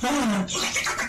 Oh, my God.